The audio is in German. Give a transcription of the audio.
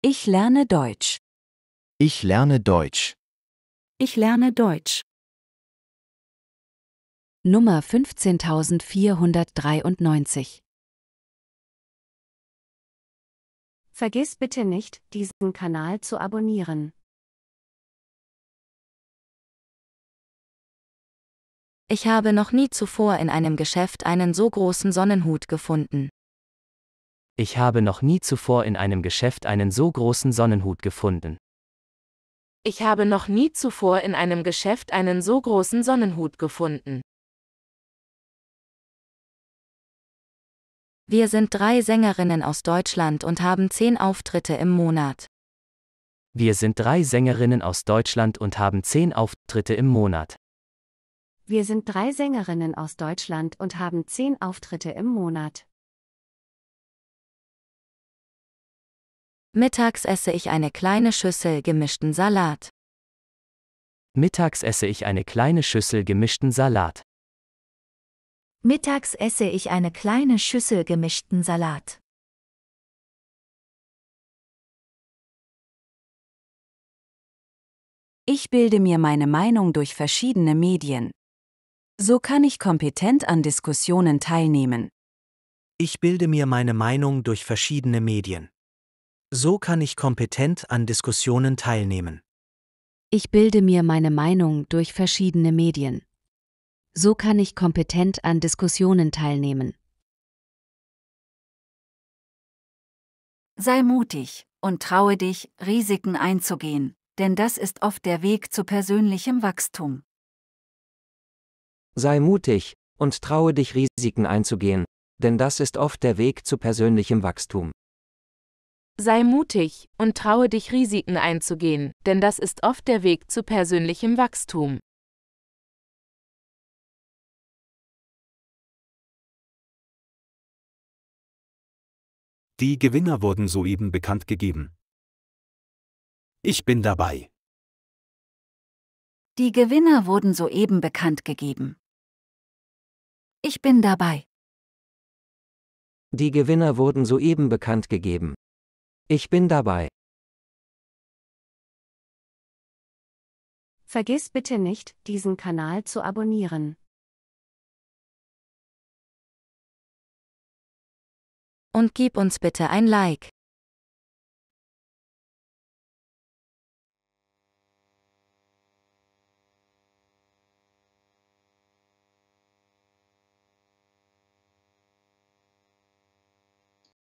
Ich lerne Deutsch. Ich lerne Deutsch. Ich lerne Deutsch. Nummer 15493. Vergiss bitte nicht, diesen Kanal zu abonnieren. Ich habe noch nie zuvor in einem Geschäft einen so großen Sonnenhut gefunden. Ich habe noch nie zuvor in einem Geschäft einen so großen Sonnenhut gefunden. Ich habe noch nie zuvor in einem Geschäft einen so großen Sonnenhut gefunden. Wir sind drei Sängerinnen aus Deutschland und haben zehn Auftritte im Monat. Wir sind drei Sängerinnen aus Deutschland und haben zehn Auftritte im Monat. Wir sind drei Sängerinnen aus Deutschland und haben zehn Auftritte im Monat. Mittags esse ich eine kleine Schüssel gemischten Salat. Mittags esse ich eine kleine Schüssel gemischten Salat. Mittags esse ich eine kleine Schüssel gemischten Salat. Ich bilde mir meine Meinung durch verschiedene Medien. So kann ich kompetent an Diskussionen teilnehmen. Ich bilde mir meine Meinung durch verschiedene Medien. So kann ich kompetent an Diskussionen teilnehmen. Ich bilde mir meine Meinung durch verschiedene Medien. So kann ich kompetent an Diskussionen teilnehmen. Sei mutig und traue dich, Risiken einzugehen, denn das ist oft der Weg zu persönlichem Wachstum. Sei mutig und traue dich Risiken einzugehen, denn das ist oft der Weg zu persönlichem Wachstum. Sei mutig und traue dich Risiken einzugehen, denn das ist oft der Weg zu persönlichem Wachstum. Die Gewinner wurden soeben bekannt gegeben. Ich bin dabei. Die Gewinner wurden soeben bekannt gegeben. Ich bin dabei. Die Gewinner wurden soeben bekannt gegeben. Ich bin dabei. Vergiss bitte nicht, diesen Kanal zu abonnieren. Und gib uns bitte ein Like.